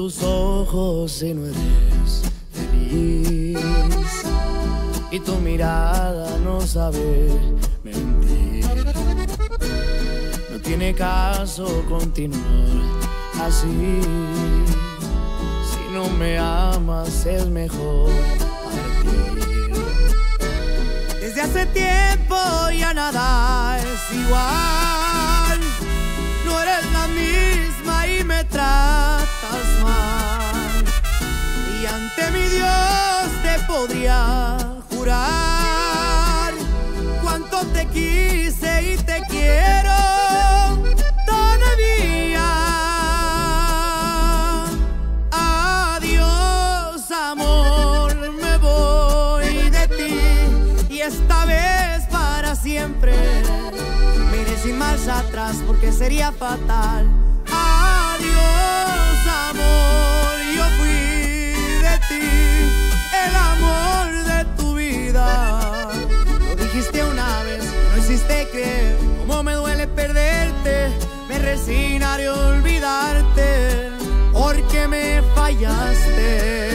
tus ojos y no eres feliz. Y tu mirada no sabe mentir. No tiene caso continuar así. Si no me amas es mejor partir. Desde hace tiempo ya nada es igual. No eres la misma te quise y te quiero todavía. Adiós, amor, me voy de ti y esta vez para siempre. Mire sin marcha atrás porque sería fatal. Adiós, amor, yo fui de ti, el amor de tu vida. Lo dijiste una vez, hiciste creer cómo me duele perderte. Me resignaré a olvidarte porque me fallaste.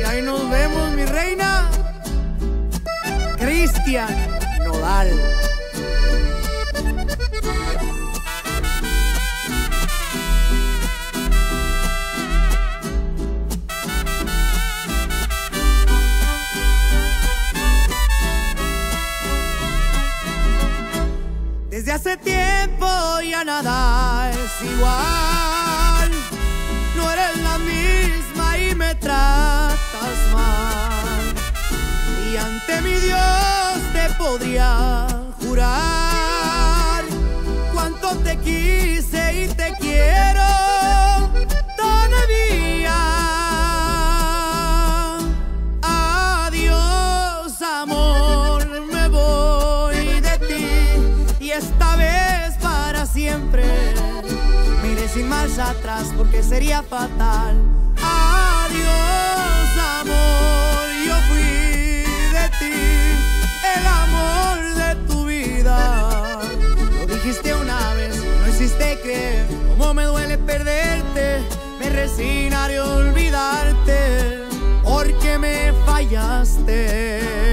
Y ahí nos vemos, mi reina. Cristian Nodal. Hace tiempo ya nada es igual. No eres la misma y me tratas mal. Esta vez para siempre. Mire sin marcha atrás porque sería fatal. Adiós, amor, yo fui de ti, el amor de tu vida. Lo dijiste una vez, no hiciste creer cómo me duele perderte. Me resignaré a olvidarte. Porque me fallaste.